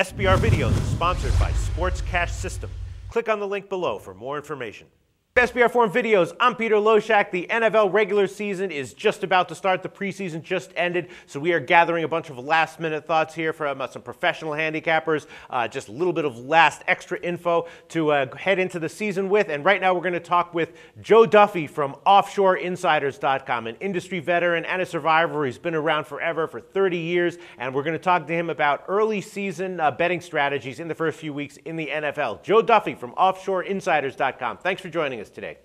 SBR Videos is sponsored by Sports Cash System. Click on the link below for more information. SBR Forum videos. I'm Peter Loshak. The NFL regular season is just about to start. The preseason just ended, so we are gathering a bunch of last minute thoughts here from uh, some professional handicappers, uh, just a little bit of last extra info to uh, head into the season with. And right now, we're going to talk with Joe Duffy from OffshoreInsiders.com, an industry veteran and a survivor. He's been around forever, for 30 years, and we're going to talk to him about early season uh, betting strategies in the first few weeks in the NFL. Joe Duffy from OffshoreInsiders.com. Thanks for joining us today.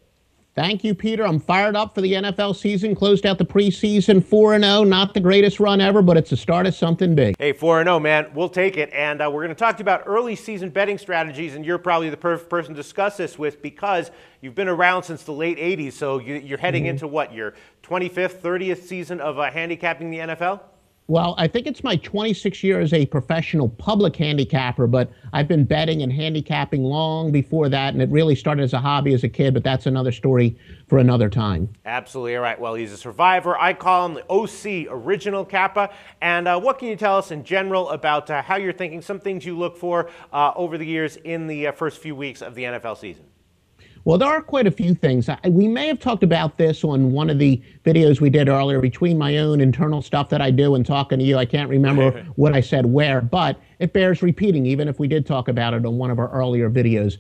Thank you, Peter. I'm fired up for the NFL season. Closed out the preseason 4 0. Not the greatest run ever, but it's the start of something big. Hey, 4 0, man. We'll take it. And uh, we're going to talk to you about early season betting strategies. And you're probably the perfect person to discuss this with because you've been around since the late 80s. So you, are heading mm-hmm. into what, your 25th, 30th season of uh, handicapping the NFL? Well, I think it's my 26 year as a professional public handicapper, but I've been betting and handicapping long before that, and it really started as a hobby as a kid, but that's another story for another time. Absolutely. All right. Well, he's a survivor. I call him the OC, Original Capper. And uh, what can you tell us in general about uh, how you're thinking, some things you look for uh, over the years in the uh, first few weeks of the NFL season? Well, there are quite a few things. We may have talked about this on one of the videos we did earlier between my own internal stuff that I do and talking to you. I can't remember what I said where, but it bears repeating, even if we did talk about it on one of our earlier videos.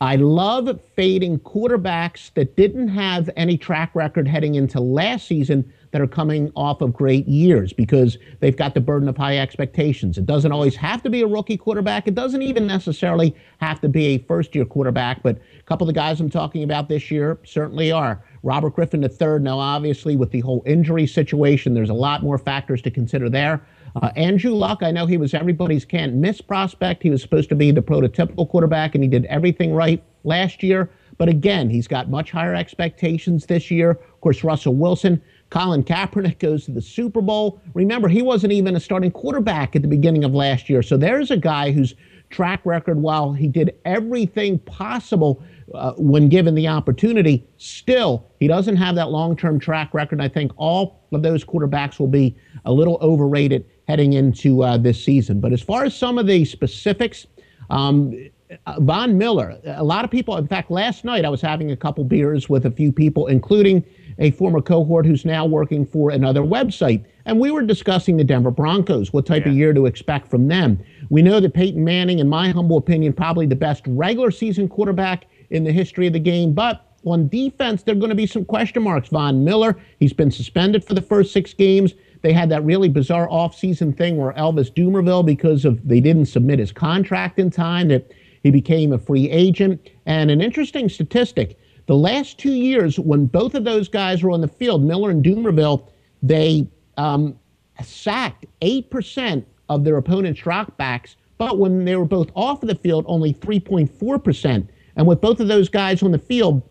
I love fading quarterbacks that didn't have any track record heading into last season that are coming off of great years because they've got the burden of high expectations. It doesn't always have to be a rookie quarterback. It doesn't even necessarily have to be a first year quarterback, but a couple of the guys I'm talking about this year certainly are. Robert Griffin III, now obviously with the whole injury situation, there's a lot more factors to consider there. Uh, Andrew Luck, I know he was everybody's can't miss prospect. He was supposed to be the prototypical quarterback, and he did everything right last year. But again, he's got much higher expectations this year. Of course, Russell Wilson, Colin Kaepernick goes to the Super Bowl. Remember, he wasn't even a starting quarterback at the beginning of last year. So there's a guy whose track record, while he did everything possible uh, when given the opportunity, still he doesn't have that long-term track record. I think all of those quarterbacks will be a little overrated heading into uh, this season. But as far as some of the specifics, um, uh, Von Miller, a lot of people, in fact, last night I was having a couple beers with a few people, including a former cohort who's now working for another website. And we were discussing the Denver Broncos, what type yeah. of year to expect from them. We know that Peyton Manning, in my humble opinion, probably the best regular season quarterback in the history of the game. But on defense, there are going to be some question marks. Von Miller, he's been suspended for the first six games. They had that really bizarre offseason thing where Elvis Dumervil, because of they didn't submit his contract in time, that he became a free agent. And an interesting statistic the last two years, when both of those guys were on the field, Miller and Dumervil, they um, sacked 8% of their opponent's dropbacks, but when they were both off of the field, only 3.4%. And with both of those guys on the field,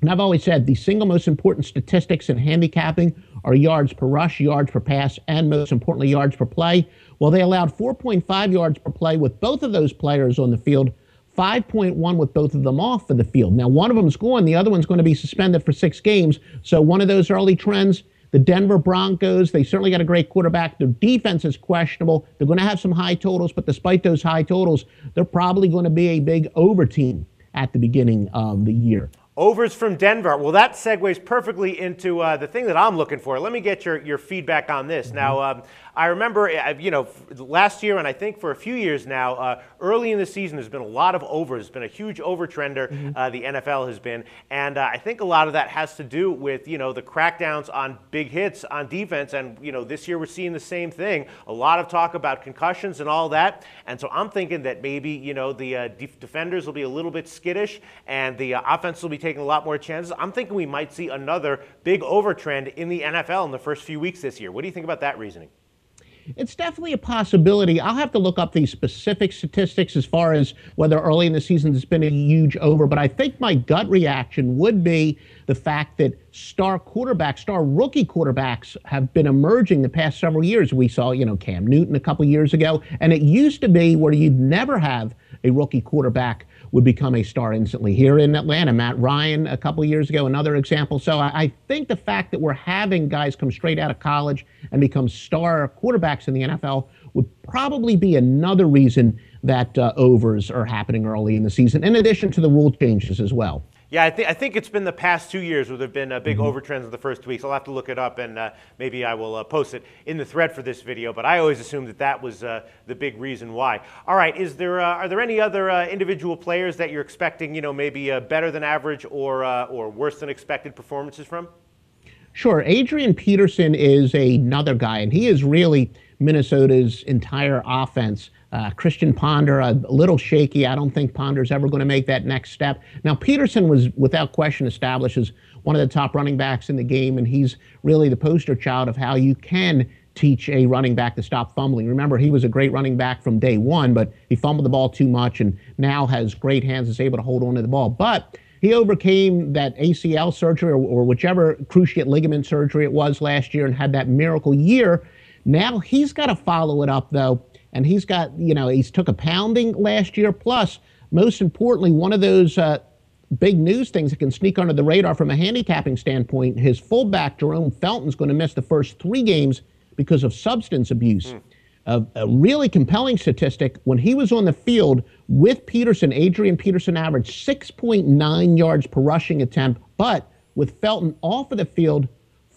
and I've always said the single most important statistics in handicapping are yards per rush, yards per pass, and most importantly, yards per play. Well, they allowed 4.5 yards per play with both of those players on the field 5.1 with both of them off of the field. Now, one of them is gone, the other one's going to be suspended for six games. So, one of those early trends, the Denver Broncos, they certainly got a great quarterback. Their defense is questionable. They're going to have some high totals, but despite those high totals, they're probably going to be a big over team at the beginning of the year. Overs from Denver. Well, that segues perfectly into uh, the thing that I'm looking for. Let me get your, your feedback on this. Mm-hmm. Now, um, I remember, uh, you know, last year and I think for a few years now, uh, early in the season, there's been a lot of overs. It's been a huge overtrender, mm-hmm. uh, the NFL has been. And uh, I think a lot of that has to do with, you know, the crackdowns on big hits on defense. And, you know, this year we're seeing the same thing. A lot of talk about concussions and all that. And so I'm thinking that maybe, you know, the uh, def- defenders will be a little bit skittish and the uh, offense will be taking a lot more chances. I'm thinking we might see another big overtrend in the NFL in the first few weeks this year. What do you think about that reasoning? It's definitely a possibility. I'll have to look up the specific statistics as far as whether early in the season there's been a huge over, but I think my gut reaction would be the fact that star quarterbacks, star rookie quarterbacks have been emerging the past several years. We saw, you know, Cam Newton a couple years ago, and it used to be where you'd never have a rookie quarterback would become a star instantly. Here in Atlanta, Matt Ryan a couple years ago, another example. So I, think the fact that we're having guys come straight out of college and become star quarterbacks in the NFL would probably be another reason that uh, overs are happening early in the season, in addition to the rule changes as well. Yeah, I, th- I think it's been the past two years where there have been uh, big mm-hmm. overtrends in the first two weeks. I'll have to look it up and uh, maybe I will uh, post it in the thread for this video. But I always assumed that that was uh, the big reason why. All right, is there uh, are there any other uh, individual players that you're expecting, you know, maybe better than average or or worse than expected performances from? Sure, Adrian Peterson is another guy, and he is really Minnesota's entire offense. Uh, Christian Ponder, a little shaky. I don't think Ponder's ever going to make that next step. Now, Peterson was, without question, established as one of the top running backs in the game, and he's really the poster child of how you can teach a running back to stop fumbling. Remember, he was a great running back from day one, but he fumbled the ball too much and now has great hands, is able to hold on to the ball. But he overcame that ACL surgery or, or whichever cruciate ligament surgery it was last year and had that miracle year. Now he's got to follow it up, though and he's got, you know, he's took a pounding last year. Plus, most importantly, one of those uh, big news things that can sneak under the radar from a handicapping standpoint, his fullback, Jerome Felton's going to miss the first three games because of substance abuse. Mm. A, a, really compelling statistic when he was on the field with Peterson, Adrian Peterson averaged 6.9 yards per rushing attempt, but with Felton off of the field,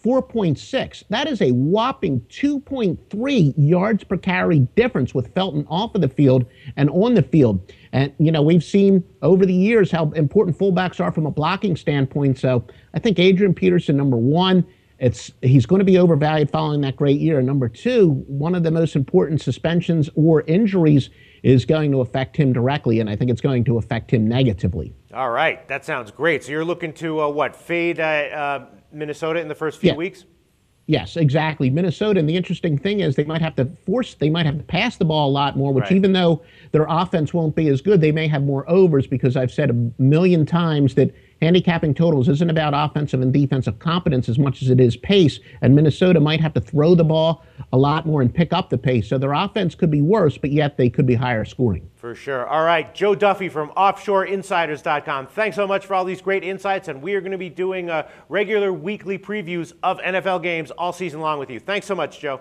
4.6. That is a whopping 2.3 yards per carry difference with Felton off of the field and on the field. And, you know, we've seen over the years how important fullbacks are from a blocking standpoint. So I think Adrian Peterson, number one, it's he's going to be overvalued following that great year. Number two, one of the most important suspensions or injuries is going to affect him directly, and I think it's going to affect him negatively. All right, that sounds great. So you're looking to uh, what fade uh, uh, Minnesota in the first few yeah. weeks? Yes, exactly. Minnesota, and the interesting thing is they might have to force, they might have to pass the ball a lot more, which right. even though their offense won't be as good, they may have more overs because I've said a million times that handicapping totals isn't about offensive and defensive competence as much as it is pace. And Minnesota might have to throw the ball a lot more and pick up the pace. So their offense could be worse, but yet they could be higher scoring. For sure. All right, Joe Duffy from OffshoreInsiders.com. Thanks so much for all these great insights. And we are going to be doing uh, regular weekly previews of NFL games all season long with you. Thanks so much, Joe.